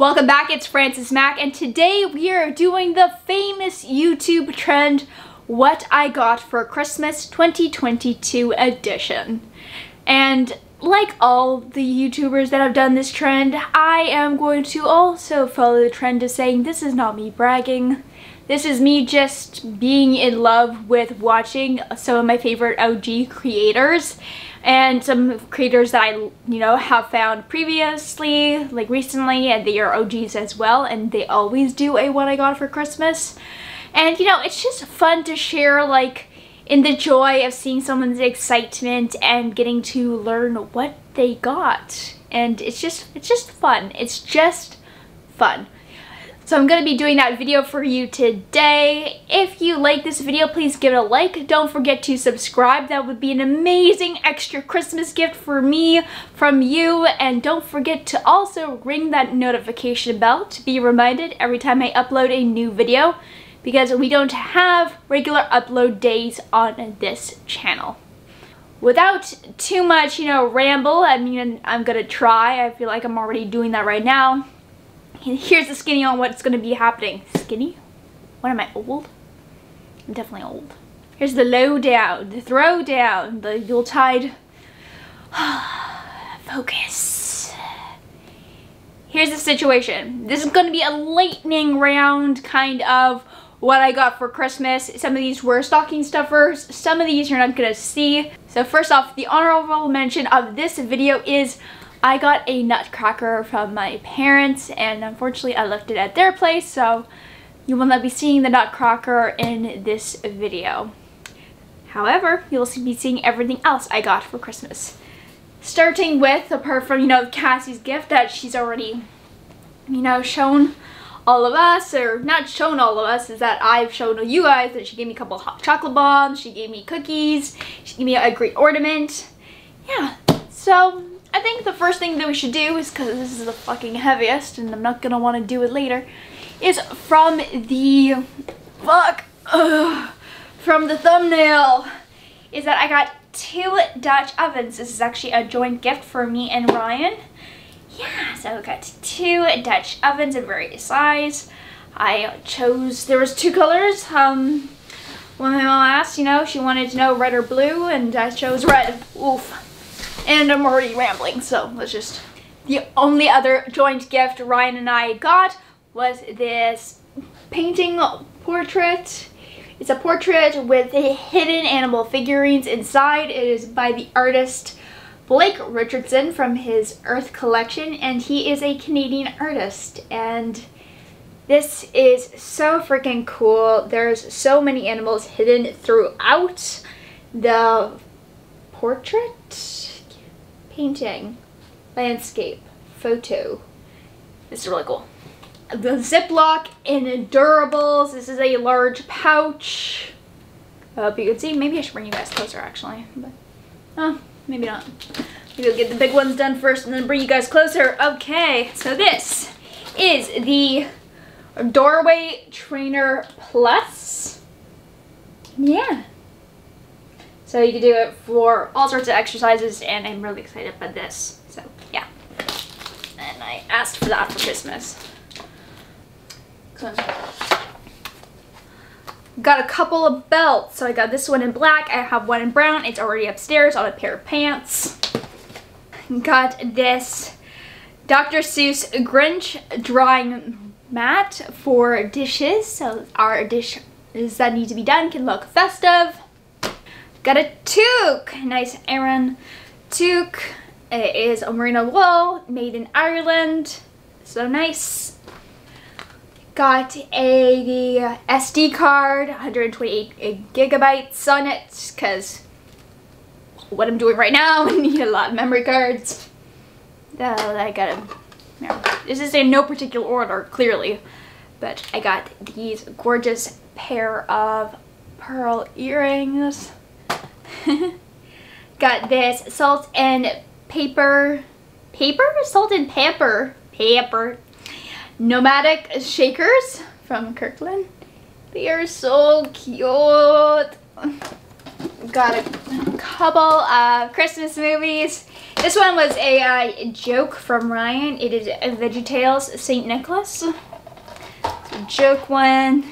Welcome back, it's Frances Mac, and today we are doing the famous YouTube trend, What I Got for Christmas 2022 edition. And like all the YouTubers that have done this trend, I am going to also follow the trend of saying this is not me bragging. This is me just being in love with watching some of my favorite OG creators and some creators that I, you know, have found previously, like recently, and they are OGs as well, and they always do a what I got for Christmas. And, you know, it's just fun to share, like, in the joy of seeing someone's excitement and getting to learn what they got. And it's just, it's just fun. It's just fun. So I'm going to be doing that video for you today. If you like this video, please give it a like. Don't forget to subscribe. That would be an amazing extra Christmas gift for me from you. And don't forget to also ring that notification bell to be reminded every time I upload a new video because we don't have regular upload days on this channel. Without too much, you know, ramble, I mean, I'm gonna try. I feel like I'm already doing that right now. Here's the skinny on what's going to be happening. Skinny? What am I, old? I'm definitely old. Here's the lowdown, the throwdown, the Yuletide. Focus. Here's the situation. This is going to be a lightning round kind of what I got for Christmas. Some of these were stocking stuffers. Some of these you're not going to see. So first off, the honorable mention of this video is I got a nutcracker from my parents and unfortunately I left it at their place so you will not be seeing the nutcracker in this video. However, you'll be seeing everything else I got for Christmas. Starting with, apart from, you know, Cassie's gift that she's already, you know, shown all of us, or not shown all of us, is that I've shown you guys that she gave me a couple hot chocolate bombs, she gave me cookies, she gave me a great ornament. Yeah, so I think the first thing that we should do is, because this is the fucking heaviest and I'm not going to want to do it later, is from the, fuck, ugh, from the thumbnail, is that I got two Dutch ovens. This is actually a joint gift for me and Ryan. Yeah, so I got two Dutch ovens of various size. I chose, there was two colors. Um, when my mom asked, you know, she wanted to know red or blue, and I chose red. Oof. And I'm already rambling, so let's just... The only other joint gift Ryan and I got was this painting portrait. It's a portrait with a hidden animal figurines inside. It is by the artist Blake Richardson from his Earth collection, and he is a Canadian artist. And this is so freaking cool. There's so many animals hidden throughout the portrait painting, landscape, photo. This is really cool. The Ziploc Endurables. This is a large pouch. I hope you can see. Maybe I should bring you guys closer actually. But, oh, maybe not. Maybe I'll get the big ones done first and then bring you guys closer. Okay, so this is the Doorway Trainer Plus. Yeah, so you can do it for all sorts of exercises and I'm really excited about this. So yeah. And I asked for that for Christmas. Got a couple of belts. So I got this one in black. I have one in brown. It's already upstairs on a pair of pants. Got this Dr. Seuss Grinch drawing mat for dishes. So our dishes that need to be done can look festive. Got a toque, nice Aran toque. It is a merino wool, made in Ireland. So nice. Got a SD card, 128 gigabytes on it, because what I'm doing right now, I need a lot of memory cards. So I got a, this is in no particular order, clearly, but I got these gorgeous pair of pearl earrings. Got this salt and paper, paper? Salt and pepper, paper. Nomadic shakers from Kirkland. They are so cute. Got a couple of Christmas movies. This one was a uh, joke from Ryan. It is VeggieTales St. Nicholas. a joke one.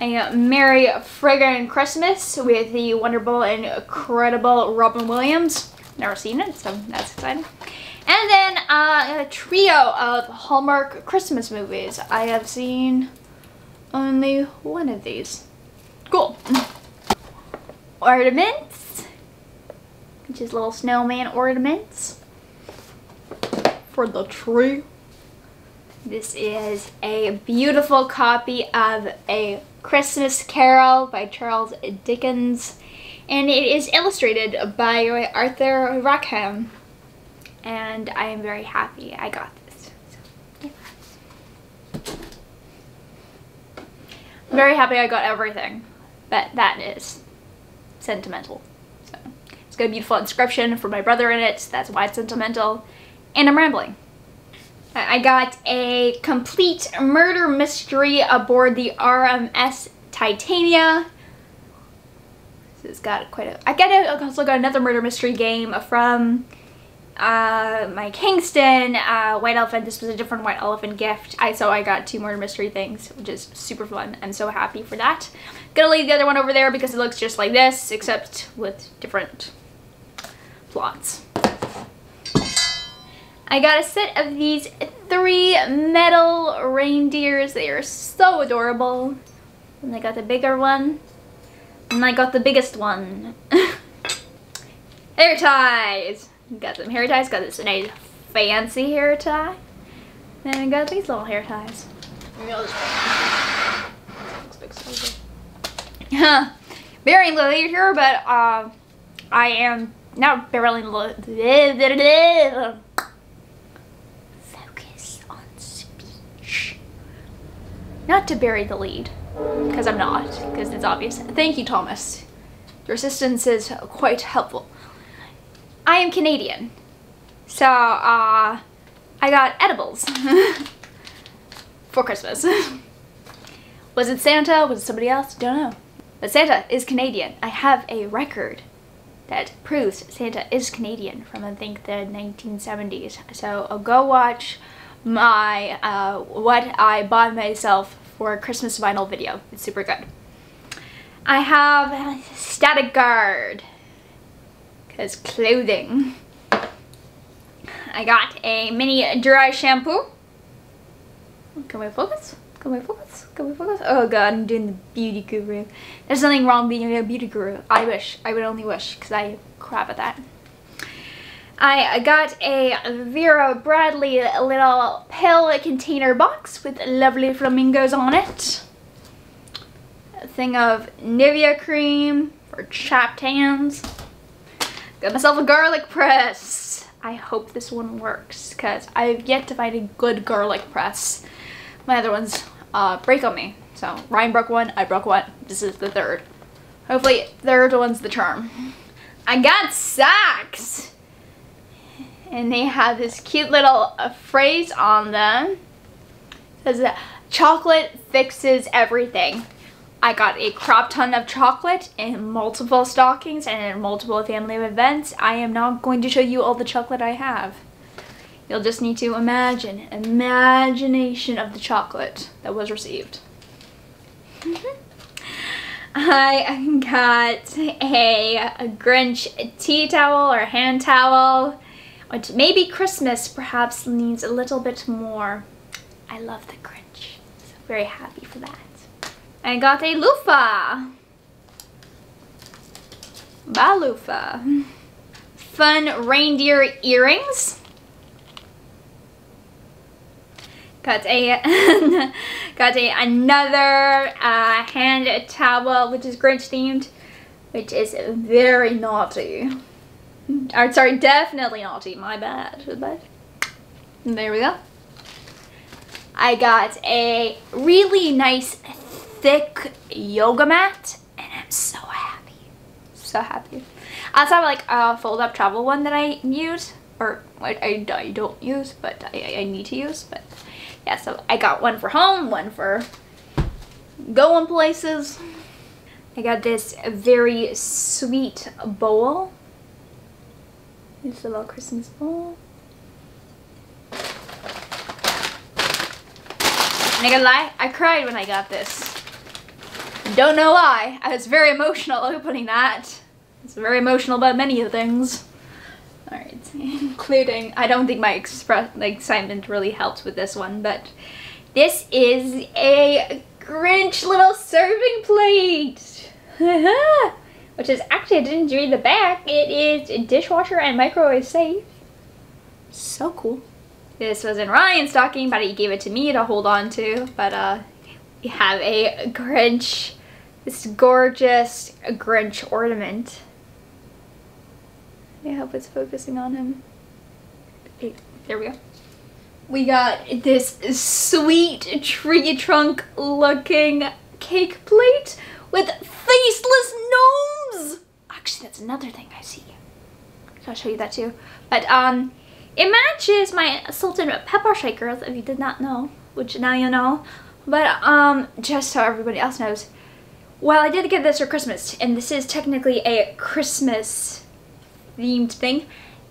A Merry Friggin' Christmas with the wonderful and incredible Robin Williams. Never seen it, so that's exciting. And then uh, a trio of Hallmark Christmas movies. I have seen only one of these. Cool. Ornaments. Just little snowman ornaments for the tree. This is a beautiful copy of A Christmas Carol by Charles Dickens. And it is illustrated by Arthur Rackham and I am very happy I got this. I'm very happy I got everything, but that is sentimental. So it's got a beautiful inscription for my brother in it, that's why it's sentimental, and I'm rambling. I got a complete murder mystery aboard the RMS Titania. This has got quite a... I got a, also got another murder mystery game from uh, my Kingston uh, White Elephant. This was a different White Elephant gift. I So I got two murder mystery things, which is super fun. I'm so happy for that. Gonna leave the other one over there because it looks just like this, except with different plots. I got a set of these three metal reindeers. They are so adorable. And I got the bigger one. And I got the biggest one. Hair ties! Got some hair ties, got this nice fancy hair tie. And I got these little hair ties. Maybe I'll just Huh. The lead here, but uh, I am not burying the Focus on speech. Not to bury the lead, because I'm not, because it's obvious. Thank you, Thomas. Your assistance is quite helpful. I am Canadian. So, uh, I got edibles for Christmas. was it Santa? Was it somebody else? Don't know. But Santa is Canadian. I have a record that proves Santa is Canadian from I think the 1970s. So I'll go watch my uh, what I bought myself for Christmas vinyl video. It's super good. I have Static Guard because clothing. I got a mini dry shampoo. Can we focus? Can we focus? Can we focus? Oh god, I'm doing the beauty guru. There's nothing wrong being a beauty guru. I wish. I would only wish because I crap at that. I got a Vera Bradley little pill container box with lovely flamingos on it. A thing of Nivea cream for chapped hands. Got myself a garlic press. I hope this one works because I've yet to find a good garlic press. My other ones uh, break on me. So Ryan broke one, I broke one. This is the third. Hopefully third one's the charm. I got socks. And they have this cute little uh, phrase on them. It says chocolate fixes everything. I got a crop ton of chocolate in multiple stockings and in multiple family events. I am not going to show you all the chocolate I have. You'll just need to imagine, imagination of the chocolate that was received. I got a, a Grinch tea towel or hand towel, maybe Christmas perhaps needs a little bit more. I love the Grinch, so very happy for that. I got a loofah. Balufa. Fun reindeer earrings. Got a got a another uh, hand towel which is Grinch themed, which is very naughty. Mm. Or sorry, definitely naughty. My bad. But there we go. I got a really nice thick yoga mat and I'm so happy. So happy. I also have like a fold up travel one that I use or I, I, I don't use but I, I need to use but yeah so I got one for home, one for going places. I got this very sweet bowl This little Christmas ball. Not gonna lie, I cried when I got this. Don't know why. I was very emotional opening that. It's very emotional about many of things. Alright, including, I don't think my express excitement really helped with this one, but this is a Grinch little serving plate. Which is actually, I didn't read the back. It is dishwasher and microwave safe. So cool. This was in Ryan's stocking, but he gave it to me to hold on to. But uh, we have a Grinch, this gorgeous Grinch ornament. I hope it's focusing on him. There we go. We got this sweet tree trunk looking cake plate with faceless gnomes. Actually, that's another thing I see. So I'll show you that too. But um, it matches my salt and pepper shakers, if you did not know, which now you know. But um, just so everybody else knows, well, I did get this for Christmas, and this is technically a Christmas themed thing.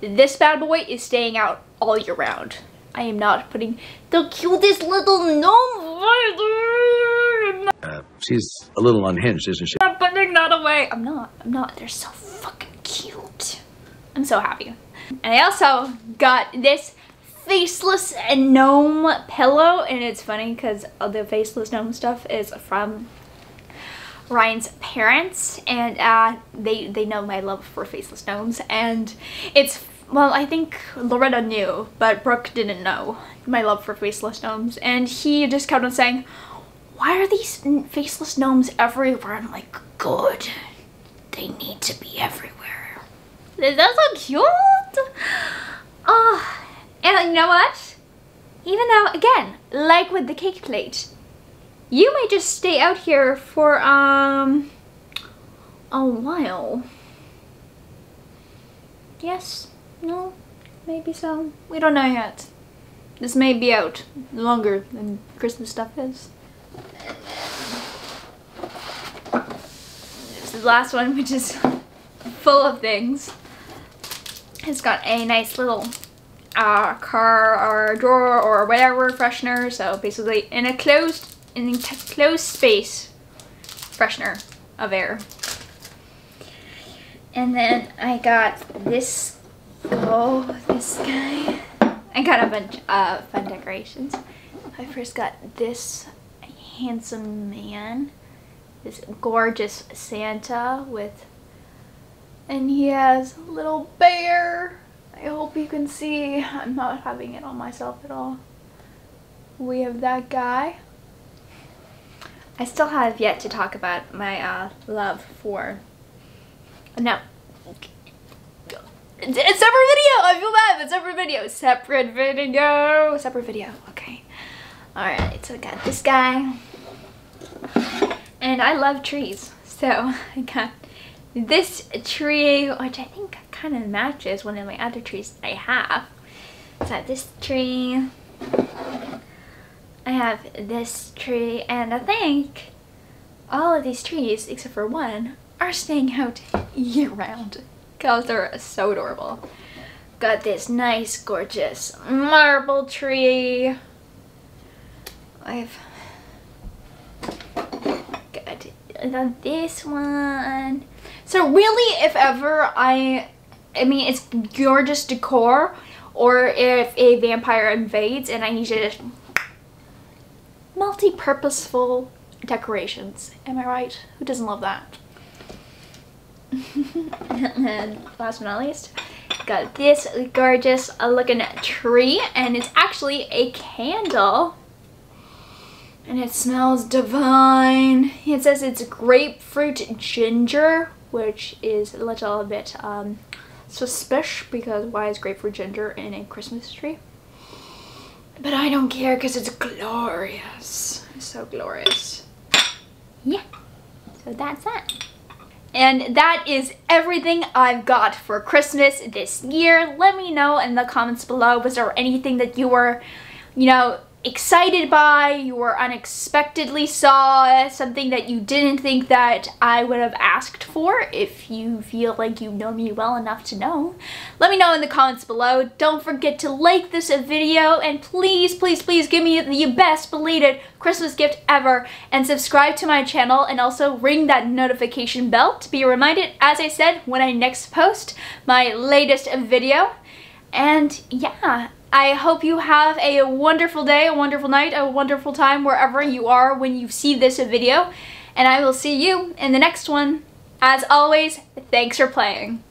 This bad boy is staying out all year round. I am not putting the cutest little gnome uh, she's a little unhinged, isn't she? I'm not putting that away. I'm not. I'm not. They're so fucking cute. I'm so happy. And I also got this faceless gnome pillow. And it's funny because the faceless gnome stuff is from Ryan's parents. And uh, they, they know my love for faceless gnomes. And it's, well, I think Loretta knew, but Brooke didn't know my love for faceless gnomes. And he just kept on saying, why are these faceless gnomes everywhere? I'm like, good. They need to be everywhere. That's so cute. Oh, and you know what? Even though, again, like with the cake plate, you may just stay out here for um a while. Yes, no, maybe so. We don't know yet. This may be out longer than Christmas stuff is. This is the last one, which is full of things. It's got a nice little uh, car or drawer or whatever freshener. So basically in a closed, in a closed space freshener of air. And then I got this, oh, this guy. I got a bunch of fun decorations. I first got this handsome man, this gorgeous Santa with and he has a little bear. I hope you can see. I'm not having it on myself at all. We have that guy. I still have yet to talk about my uh, love for... No. It's a separate video! I feel bad, it's separate video. Separate video. Separate video. Okay. Alright, so I got this guy. And I love trees. So I got this tree, which I think kind of matches one of my other trees I have. So I have this tree, I have this tree, and I think all of these trees, except for one, are staying out year round because they're so adorable. Got this nice, gorgeous marble tree. I've got this one. So really, if ever I, I mean, it's gorgeous decor, or if a vampire invades and I need to just multi-purposeful decorations. Am I right? Who doesn't love that? and last but not least, got this gorgeous looking tree and it's actually a candle and it smells divine. It says it's grapefruit ginger which is a little bit um, suspicious because why is grapefruit ginger in a Christmas tree? But I don't care because it's glorious. It's so glorious. Yeah, so that's that. And that is everything I've got for Christmas this year. Let me know in the comments below, was there anything that you were, you know, excited by or unexpectedly saw something that you didn't think that I would have asked for if you feel like you know me well enough to know. Let me know in the comments below. Don't forget to like this video and please, please, please give me the best belated Christmas gift ever and subscribe to my channel and also ring that notification bell to be reminded, as I said, when I next post my latest video. And yeah, I hope you have a wonderful day, a wonderful night, a wonderful time wherever you are when you see this video. And I will see you in the next one. As always, thanks for playing.